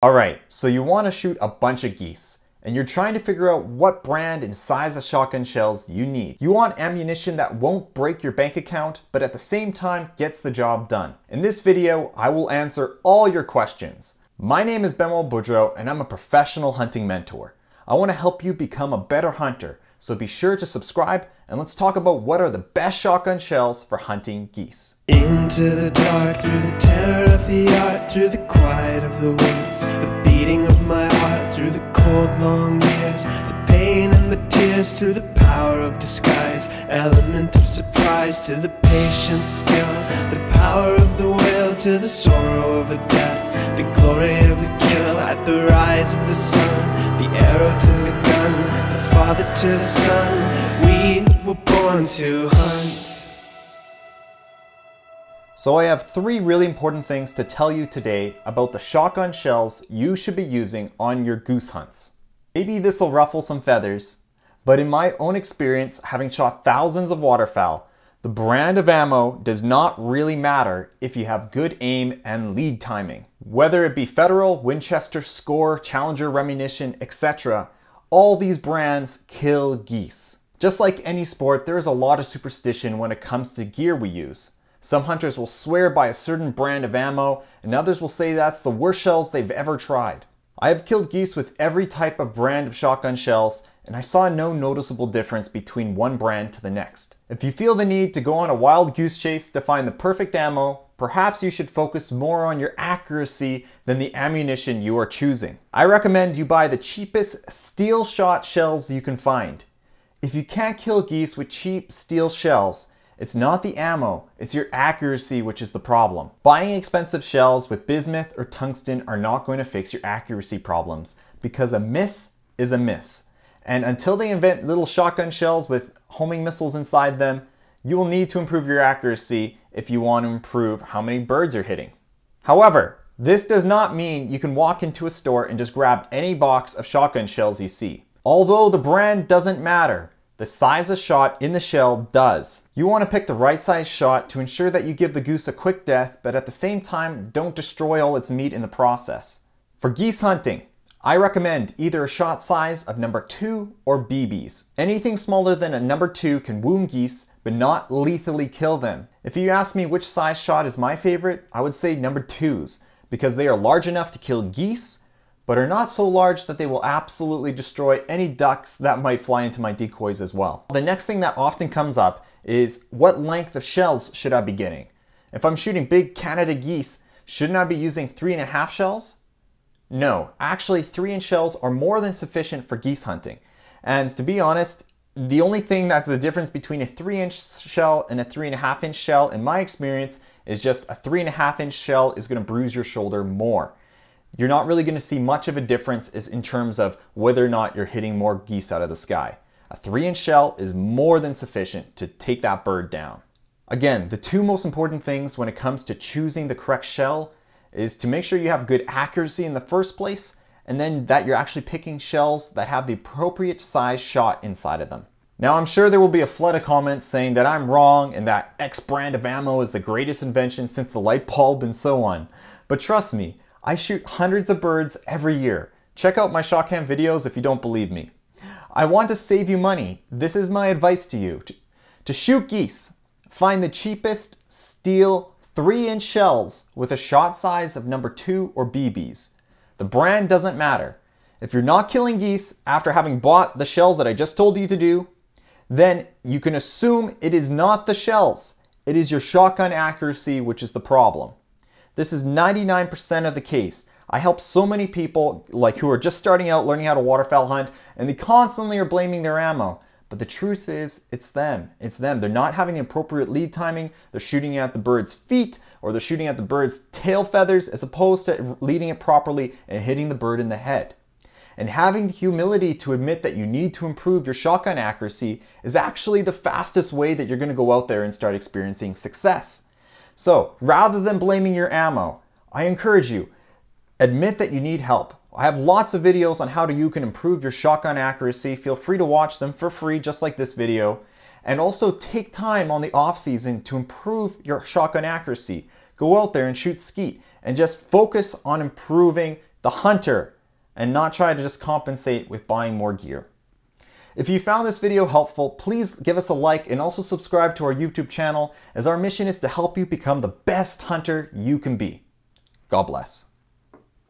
Alright, so you want to shoot a bunch of geese, and you're trying to figure out what brand and size of shotgun shells you need. You want ammunition that won't break your bank account, but at the same time gets the job done. In this video, I will answer all your questions. My name is Benoit Boudreau, and I'm a professional hunting mentor. I want to help you become a better hunter, so be sure to subscribe and let's talk about what are the best shotgun shells for hunting geese. Into the dark, through the terror of the art, through the quiet of the woods, the beating of my heart, through the cold long years, the pain and the tears, through the power of disguise, element of surprise, to the patient skill, the power of the will, to the sorrow of the death, the glory of the at the rise of the sun, the arrow to the gun, the father to the son, we were born to hunt. So I have three really important things to tell you today about the shotgun shells you should be using on your goose hunts. Maybe this will ruffle some feathers, but in my own experience, having shot thousands of waterfowl, the brand of ammo does not really matter if you have good aim and lead timing. Whether it be Federal, Winchester, Score, Challenger, Remington, etc., all these brands kill geese. Just like any sport, there is a lot of superstition when it comes to gear we use. Some hunters will swear by a certain brand of ammo, and others will say that's the worst shells they've ever tried. I have killed geese with every type of brand of shotgun shells, and I saw no noticeable difference between one brand to the next. If you feel the need to go on a wild goose chase to find the perfect ammo, perhaps you should focus more on your accuracy than the ammunition you are choosing. I recommend you buy the cheapest steel shot shells you can find. If you can't kill geese with cheap steel shells, it's not the ammo, it's your accuracy which is the problem. Buying expensive shells with bismuth or tungsten are not going to fix your accuracy problems because a miss is a miss. And until they invent little shotgun shells with homing missiles inside them, you will need to improve your accuracy if you want to improve how many birds you're hitting. However, this does not mean you can walk into a store and just grab any box of shotgun shells you see. Although the brand doesn't matter, the size of shot in the shell does. You want to pick the right size shot to ensure that you give the goose a quick death, but at the same time, don't destroy all its meat in the process. For geese hunting, I recommend either a shot size of number 2 or BBs. Anything smaller than a number 2 can wound geese, but not lethally kill them. If you ask me which size shot is my favorite, I would say number 2s, because they are large enough to kill geese, but are not so large that they will absolutely destroy any ducks that might fly into my decoys as well. The next thing that often comes up is what length of shells should I be getting? If I'm shooting big Canada geese, shouldn't I be using three and a half shells? No, actually three inch shells are more than sufficient for geese hunting. And to be honest, the only thing that's the difference between a three inch shell and a three and a half inch shell in my experience is just a three and a half inch shell is gonna bruise your shoulder more you're not really going to see much of a difference is in terms of whether or not you're hitting more geese out of the sky. A 3 inch shell is more than sufficient to take that bird down. Again, the two most important things when it comes to choosing the correct shell is to make sure you have good accuracy in the first place and then that you're actually picking shells that have the appropriate size shot inside of them. Now I'm sure there will be a flood of comments saying that I'm wrong and that X brand of ammo is the greatest invention since the light bulb and so on. But trust me, I shoot hundreds of birds every year. Check out my ShotCam videos if you don't believe me. I want to save you money. This is my advice to you. To, to shoot geese, find the cheapest steel 3-inch shells with a shot size of number 2 or BBs. The brand doesn't matter. If you're not killing geese after having bought the shells that I just told you to do, then you can assume it is not the shells. It is your shotgun accuracy which is the problem. This is 99% of the case. I help so many people like who are just starting out learning how to waterfowl hunt and they constantly are blaming their ammo. But the truth is, it's them. It's them. They're not having the appropriate lead timing. They're shooting at the bird's feet or they're shooting at the bird's tail feathers as opposed to leading it properly and hitting the bird in the head. And having the humility to admit that you need to improve your shotgun accuracy is actually the fastest way that you're going to go out there and start experiencing success. So rather than blaming your ammo, I encourage you, admit that you need help. I have lots of videos on how to, you can improve your shotgun accuracy. Feel free to watch them for free, just like this video. And also take time on the off season to improve your shotgun accuracy. Go out there and shoot skeet and just focus on improving the hunter, and not try to just compensate with buying more gear. If you found this video helpful, please give us a like and also subscribe to our YouTube channel as our mission is to help you become the best hunter you can be. God bless.